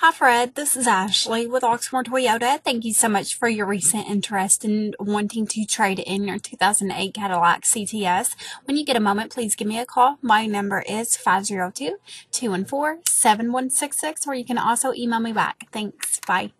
Hi, Fred. This is Ashley with Oxmoor Toyota. Thank you so much for your recent interest in wanting to trade in your 2008 Cadillac CTS. When you get a moment, please give me a call. My number is 502 214 7166, or you can also email me back. Thanks. Bye.